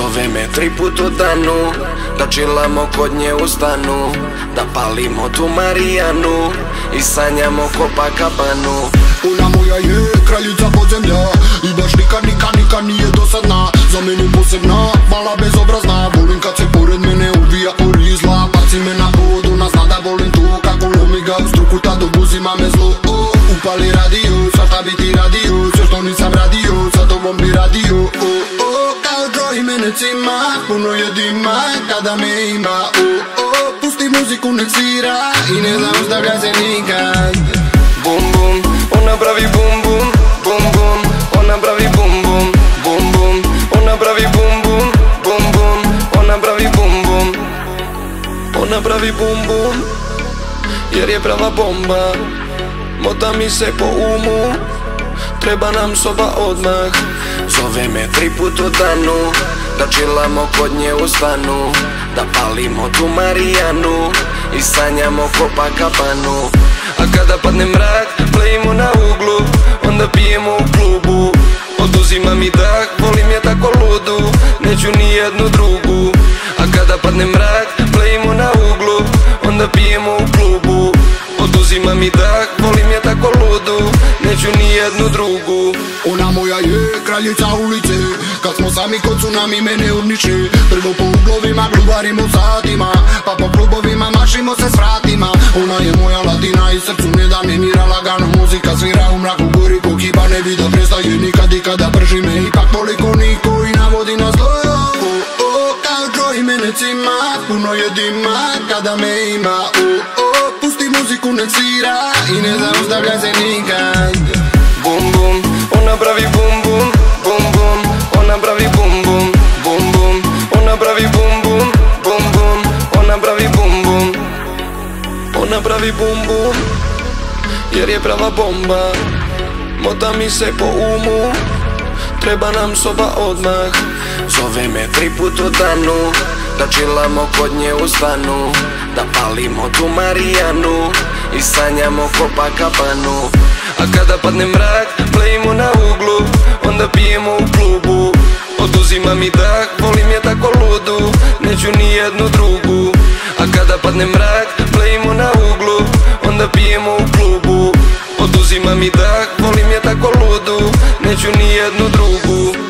Zove me tri put u danu Da čilamo kod nje u stanu Da palimo tu Marijanu I sanjamo kabanu. Ona moja je kraljica podzemlja I baš nikad, nikad, nikad nije dosadna Za mene posebna, mala bezobrazna Volim kad se pored mene ubija orizla Baci me na pod, ona zna da volim tu Kako lomi ga u struku, tad obuzima me zlo. Upali radio, svašta biti radio Sve što nisam radio, sa tobom bi radio. I mene cima Puno je dima kada me ima oh, oh, Pusti muziku nek svira I ne zaustavlja se nikad Bum bum, ona pravi bum bum Bum bum, ona pravi bum bum Bum bum, ona pravi bum bum Bum bum, ona pravi bum bum Ona pravi bum bum Jer je prava bomba Mota mi se po umu Treba nam soba odmah. Zove me tri put u danu Da čilamo kod nje u stanu Da palimo tu Marijanu I sanjamo kabanu. A kada padne mrak Plejimo na uglu Onda pijemo u klubu. Oduzima mi dah Volim je tako ludu Neću ni jednu drugu. A kada padne mrak Plejimo na uglu Onda pijemo u klubu. Oduzima mi dah Volim je tako jednu drugu. Ona moja je kraljica ulice Kad smo sami kod tsunami mene urniče Prvo po uglovima glubarimo satima Pa po klubovima mašimo se s vratima. Ona je moja latina i srcu ne da mi mira Lagano muzika svira u mraku. Gori ko kiba Ne bi da prestaje nikad i kada prži me. Ipak toliko niko i navodi na zlo Kao i mene cima Puno je dima kada me ima. Pusti muziku nek svira I ne zaustavlja se Ona pravi bum bum Jer je prava bomba. Mota mi se po umu Treba nam soba odmah. Zove me tri put u danu Da čilamo kod nje u stanu Da palimo tu Marijanu I sanjamo kabanu. A kada padne mrak Plejimo na uglu Onda pijemo u klubu. Oduzima mi dah Volim je tako ludu Neću ni jednu drugu. A kada padne mrak mi dah, volim je tako ludu Neću ni jednu drugu.